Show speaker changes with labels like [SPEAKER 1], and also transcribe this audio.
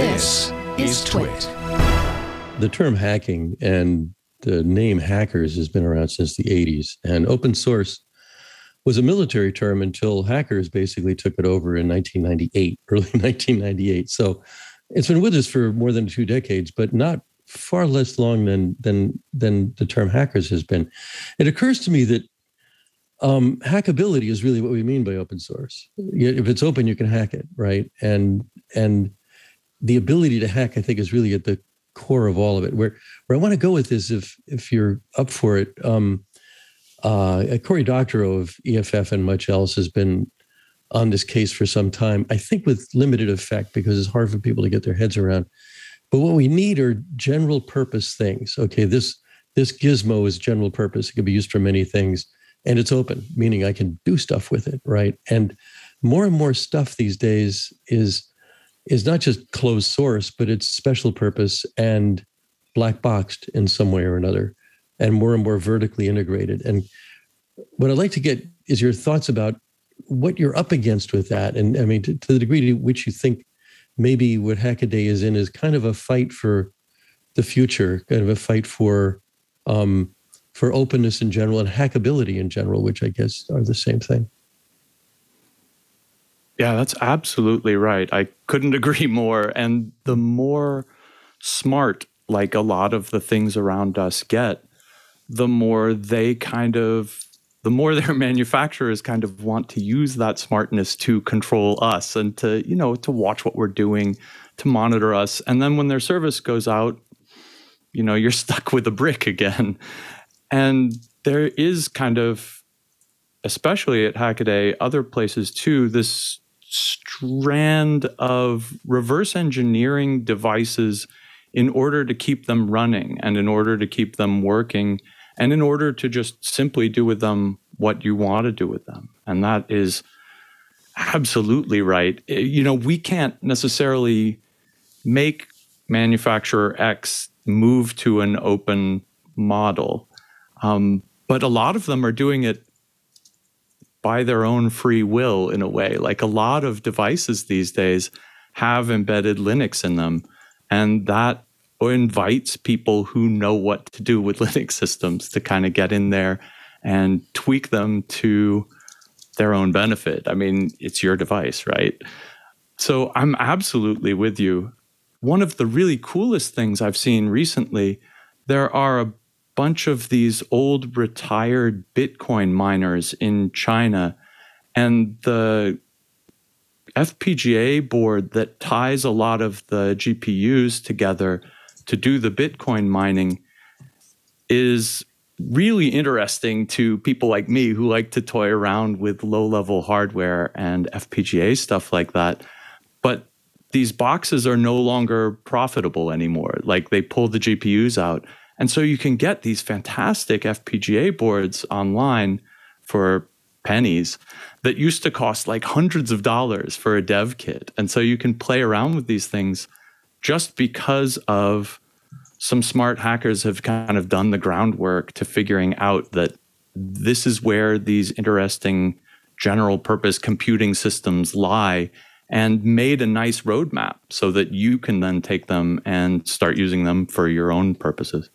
[SPEAKER 1] This is Twit.
[SPEAKER 2] The term hacking and the name hackers has been around since the 80s, and open source was a military term until hackers basically took it over in 1998, early 1998. So it's been with us for more than two decades, but not far less long than than than the term hackers has been. It occurs to me that um, hackability is really what we mean by open source. If it's open, you can hack it, right? And and the ability to hack, I think, is really at the core of all of it. Where where I want to go with this, if if you're up for it, um, uh, Cory Doctorow of EFF and much else has been on this case for some time. I think with limited effect because it's hard for people to get their heads around. But what we need are general purpose things. Okay, this this gizmo is general purpose. It can be used for many things and it's open, meaning I can do stuff with it, right? And more and more stuff these days is is not just closed source, but it's special purpose and black boxed in some way or another, and more and more vertically integrated. And what I'd like to get is your thoughts about what you're up against with that, and I mean to, to the degree to which you think maybe what Hackaday is in is kind of a fight for the future, kind of a fight for um, for openness in general and hackability in general, which I guess are the same thing.
[SPEAKER 3] Yeah, that's absolutely right. I couldn't agree more. And the more smart, like a lot of the things around us get, the more they kind of, the more their manufacturers kind of want to use that smartness to control us and to, you know, to watch what we're doing, to monitor us. And then when their service goes out, you know, you're stuck with a brick again. And there is kind of, especially at Hackaday, other places too, this strand of reverse engineering devices in order to keep them running and in order to keep them working and in order to just simply do with them what you want to do with them. And that is absolutely right. Eh, you know, we can't necessarily make manufacturer X move to an open model. Um, but a lot of them are doing it by their own free will in a way. Like a lot of devices these days have embedded Linux in them. And that invites people who know what to do with Linux systems to kind of get in there and tweak them to their own benefit. I mean, it's your device, right? So I'm absolutely with you. One of the really coolest things I've seen recently, there are a bunch of these old retired Bitcoin miners in China. And the FPGA board that ties a lot of the GPUs together to do the Bitcoin mining is really interesting to people like me who like to toy around with low level hardware and FPGA stuff like that. But these boxes are no longer profitable anymore. Like they pull the GPUs out. And so you can get these fantastic FPGA boards online for pennies that used to cost like hundreds of dollars for a dev kit. And so you can play around with these things just because of some smart hackers have kind of done the groundwork to figuring out that this is where these interesting general purpose computing systems lie and made a nice roadmap so that you can then take them and start using them for your own purposes.